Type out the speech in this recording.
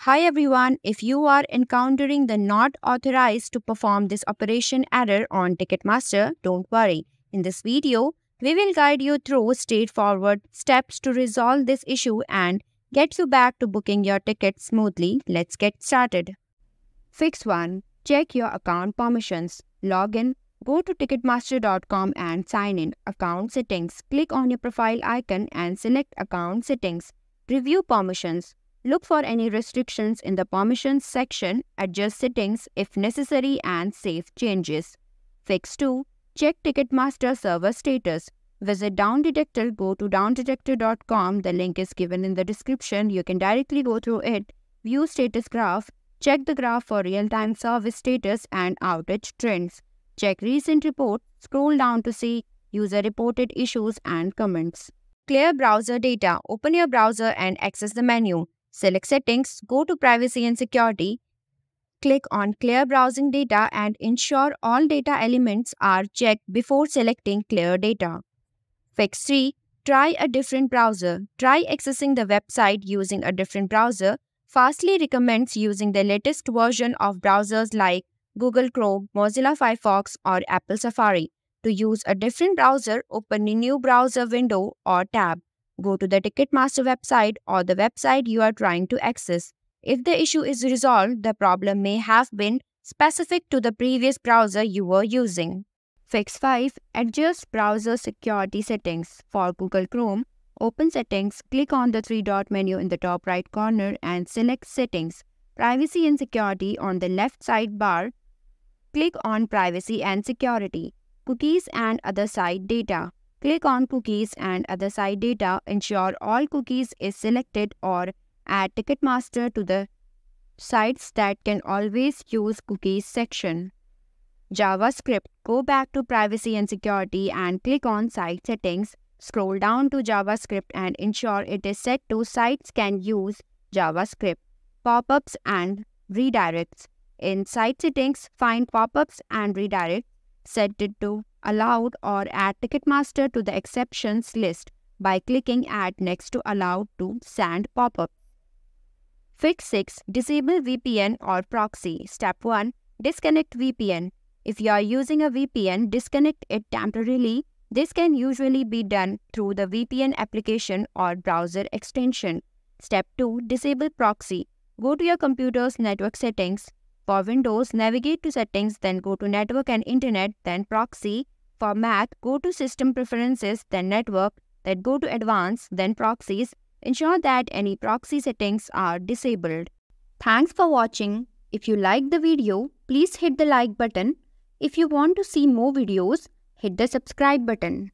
Hi everyone, if you are encountering the not authorized to perform this operation error on Ticketmaster, don't worry. In this video, we will guide you through straightforward steps to resolve this issue and get you back to booking your ticket smoothly. Let's get started. Fix 1. Check your account permissions. Log in. Go to Ticketmaster.com and sign in. Account settings. Click on your profile icon and select Account settings. Review permissions. Look for any restrictions in the permissions section, adjust settings if necessary and save changes. Fix 2. Check Ticketmaster server status. Visit Downdetector, go to downdetector.com. The link is given in the description. You can directly go through it. View status graph. Check the graph for real-time service status and outage trends. Check recent report. Scroll down to see user reported issues and comments. Clear browser data. Open your browser and access the menu. Select Settings, go to Privacy and Security, click on Clear Browsing Data and ensure all data elements are checked before selecting Clear Data. Fix 3. Try a different browser. Try accessing the website using a different browser. Fastly recommends using the latest version of browsers like Google Chrome, Mozilla Firefox, or Apple Safari. To use a different browser, open a new browser window or tab. Go to the Ticketmaster website or the website you are trying to access. If the issue is resolved, the problem may have been specific to the previous browser you were using. Fix 5. Adjust browser security settings. For Google Chrome, open Settings, click on the three-dot menu in the top right corner and select Settings. Privacy and Security on the left sidebar. Click on Privacy and Security. Cookies and other site data. Click on Cookies and other site data. Ensure all cookies is selected or add Ticketmaster to the sites that can always use cookies section. JavaScript. Go back to Privacy and Security and click on Site Settings. Scroll down to JavaScript and ensure it is set to Sites can use JavaScript. Pop-ups and redirects. In Site Settings, find pop-ups and redirects. Set it to allowed or add Ticketmaster to the exceptions list by clicking Add next to allowed to sand pop-up. Fix 6. Disable VPN or proxy. Step 1. Disconnect VPN. If you are using a VPN, disconnect it temporarily. This can usually be done through the VPN application or browser extension. Step 2. Disable proxy. Go to your computer's network settings. For Windows, navigate to Settings, then go to Network and Internet, then Proxy. For Mac, go to System Preferences, then Network, then go to Advanced, then Proxies. Ensure that any proxy settings are disabled. Thanks for watching. If you like the video, please hit the like button. If you want to see more videos, hit the subscribe button.